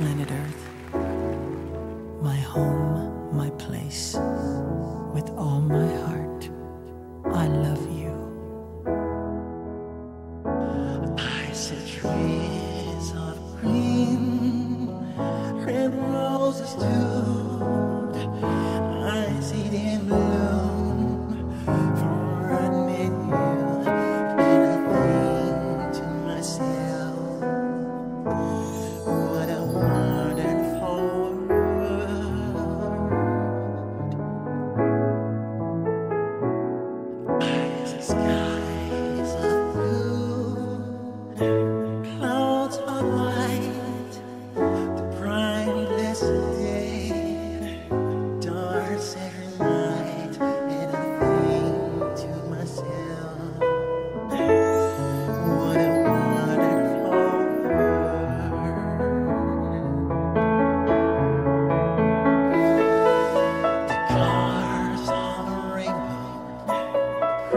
planet Earth, my home, my place, with all my heart, I love you. I see trees of green, red roses too.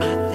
음